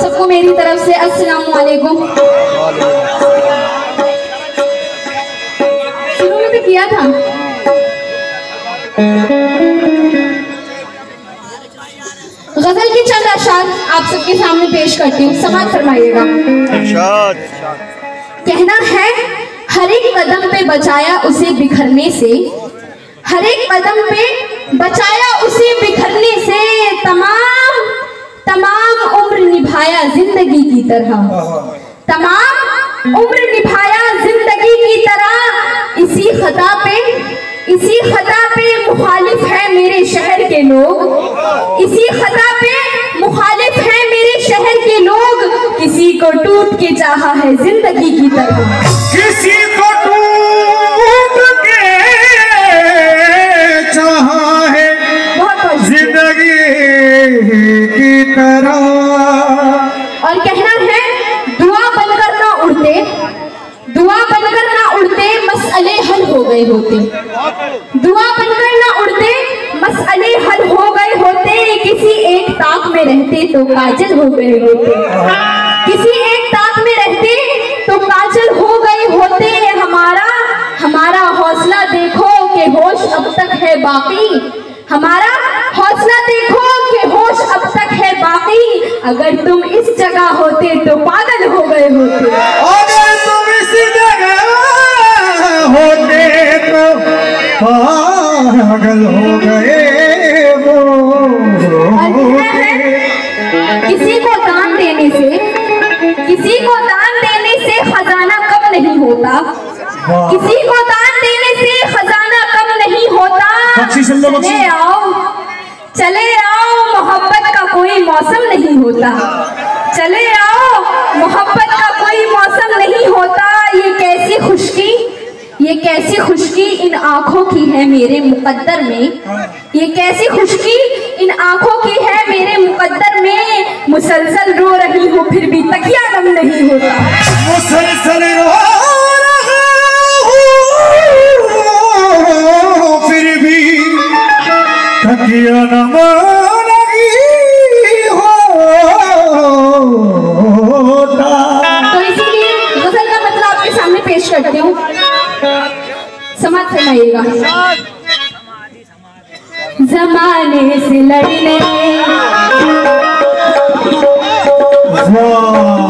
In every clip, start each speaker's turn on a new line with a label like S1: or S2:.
S1: سب کو میری طرف سے السلام علیکم۔ شروع میں بھی کیا تھا؟ غزل کی چند اشعار آپ سب کے سامنے پیش کرتی ہوں۔ سماعت فرمائیے گا۔ کہنا ہے ہر ایک قدم پہ بچایا اسے بکھرنے سے۔ ہر ایک قدم پہ بچایا اسے بکھرنے سے۔ تمام تمام عمر نبھایا زندگی کی طرح۔ تمام عمر نبھایا زندگی کی طرح اسی خطا پہ اسی خطا پہ مخالف ہے میرے شہر کے لوگ۔ اسی خطا پہ مخالف ہے میرے شہر کے لوگ۔ کسی کو ٹوٹ کے چاہا ہے زندگی کی طرح۔
S2: کسی کو
S1: گئے ہوتے۔ دعا بن کر نہ اڑتے، مسئلے حل ہو گئے ہوتے۔ کسی ایک تاک میں رہتے تو کاجل ہو گئے ہوتے۔ کسی ایک تاک میں رہتے تو کاجل ہو گئے ہوتے۔ ہمارا ہمارا حوصلہ دیکھو کہ ہوش اب تک ہے باقی۔ ہمارا حوصلہ دیکھو کہ ہوش اب تک ہے باقی۔ اگر تم اس جگہ ہوتے تو پاگل ہو گئے ہوتے۔
S2: اگر تم اس جگہ ہوتے تو پاگل ہو گئے
S1: ہے۔ کسی کو دان دینے سے کسی کو دان دینے سے خزانہ کم نہیں ہوتا۔ کسی کو دان دینے سے خزانہ کم نہیں ہوتا۔ چلے آؤ۔ چلے آؤ محبت کا کوئی موسم نہیں ہوتا۔ چلے آؤ محبت کا کوئی موسم نہیں ہوتا۔ یہ کیسی خشکی یہ کیسی خشکی ان آنکھوں کی ہے میرے مقدر میں؟ یہ کیسی خشکی ان آنکھوں کی ہے میرے مقدر میں؟ مسلسل رو رہی ہوں پھر بھی تکیہ نم نہیں ہوتا۔
S2: مسلسل رو رہا ہوں پھر بھی تکیہ نہ نہیں ہوتا۔
S1: تو اسی لیے غزل کا مطلب آپ کے سامنے پیش کرتی ہوں۔ سمجھ فرمائیے گا زمانے سے لڑنے
S2: واہ واہ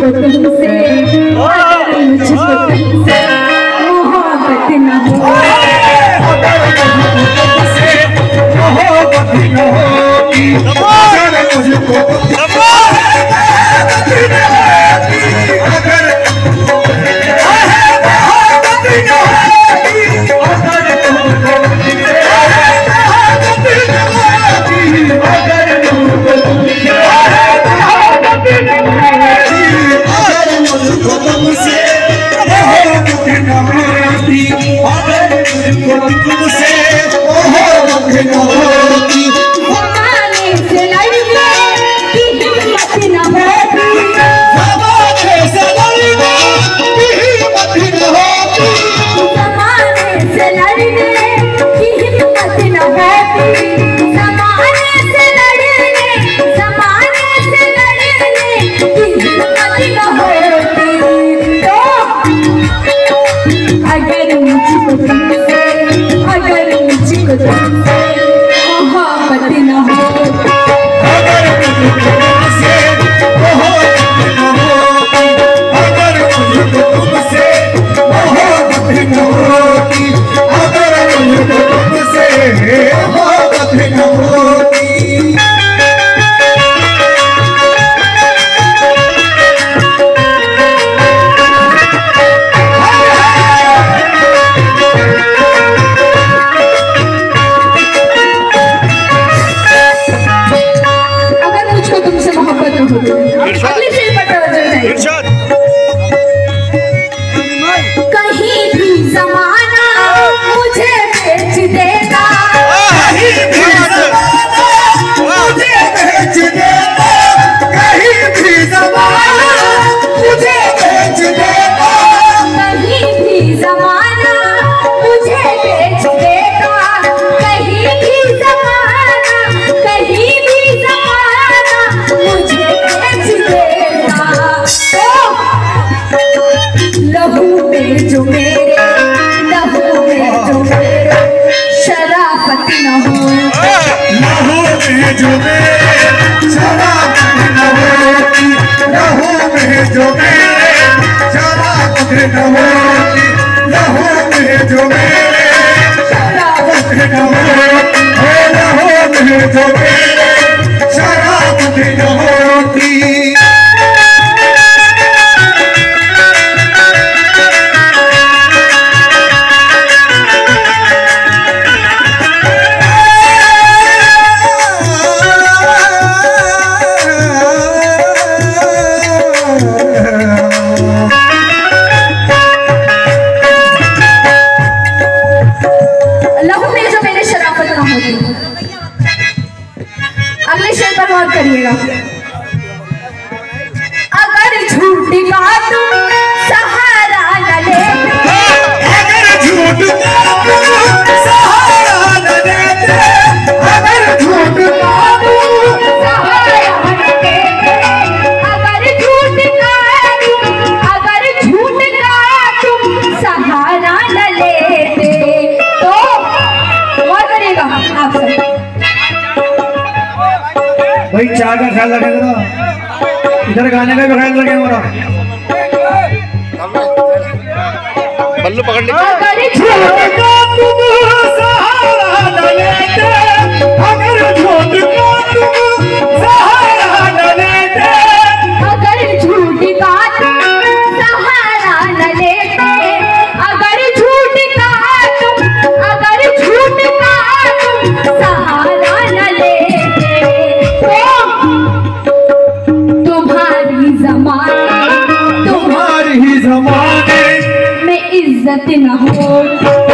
S1: اگر مجھ کو تم سے اگر مجھ کو تم سے محبت نہ
S2: جو میرے شراب کی نہ ہوتی
S1: 再听一个 چائے کا خیال رکھے ذرا ادھر گانے میں بھی خیال رکھے ذرا بلو پکڑ لے Latin, a whole.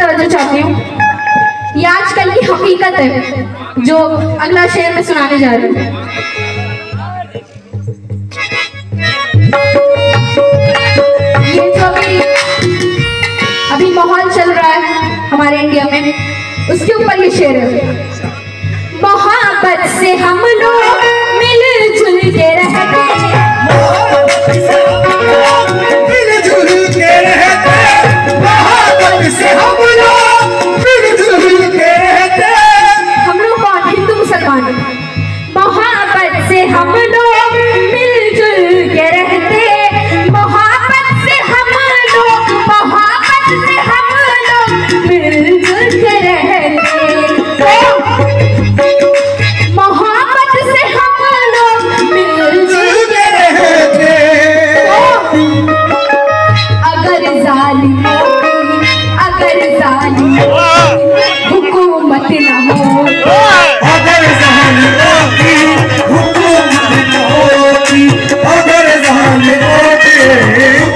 S1: توجہ چاہتی
S2: ہوں۔ یہ آج کل کی حقیقت ہے، جو اگلا شعر میں سنانے جا رہی ہوں۔ یہ جو ابھی ابھی چل رہا ہے ہمارے انڈیا میں، اس کے
S1: اوپر یہ شعر ہے۔ محبت سے ہم لوگ مل
S2: جل کے رہتے ہیں۔ say, humble Lord.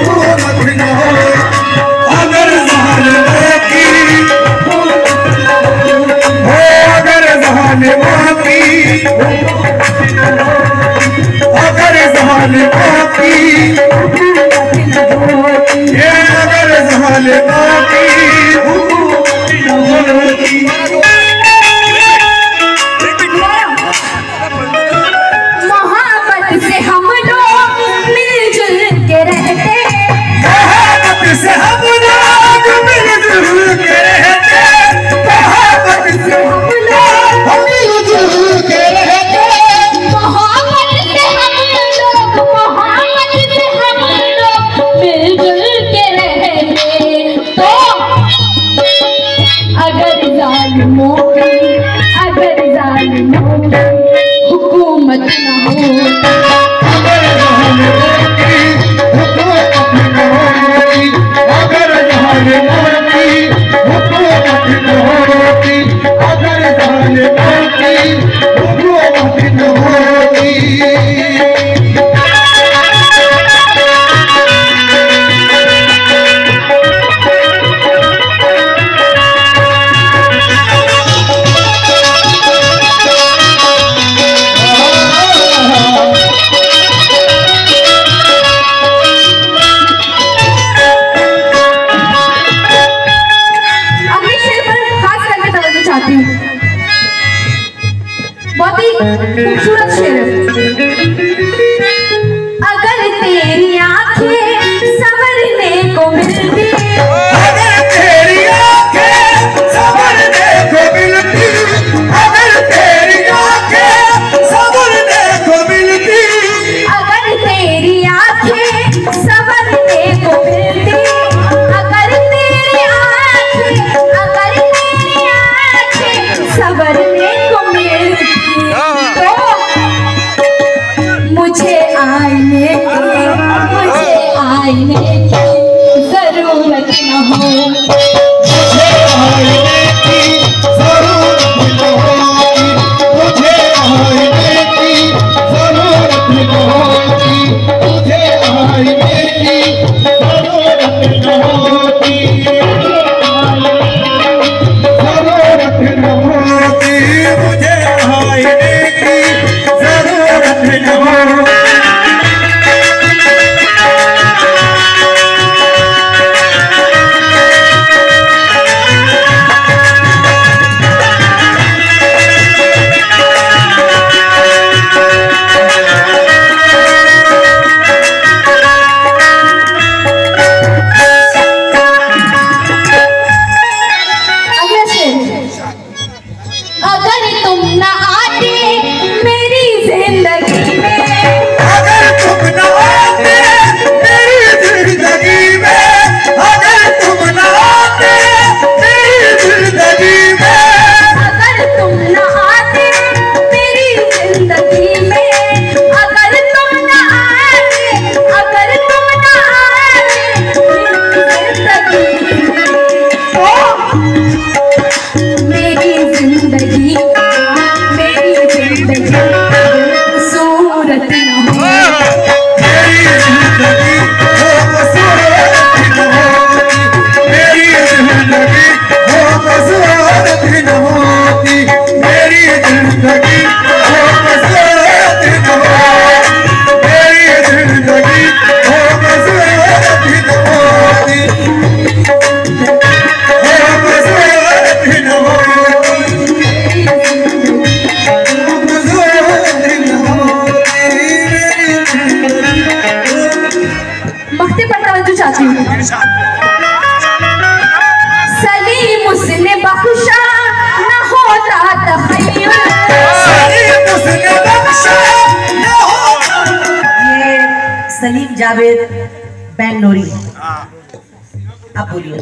S2: Come on, میری زندگی جاوید بینگلوری آپ
S1: بولیے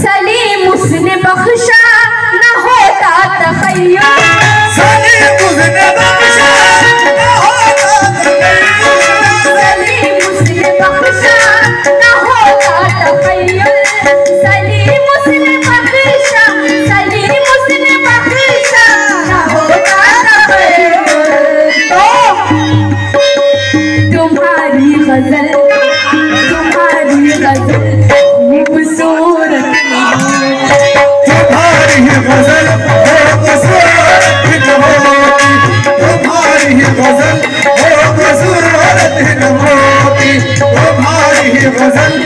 S1: سلیم اس نے بخشا نہ ہوتا تخیل سلیم اس نے بخشا سلیم اس نے بخشا نہ ہوتا تخیل سلیم اس نے تمہاری
S3: غزل تمہاری غزل خوبصورت
S1: تمہاری غزل تمہاری غزل خوبصورت نموتی تمہاری غزل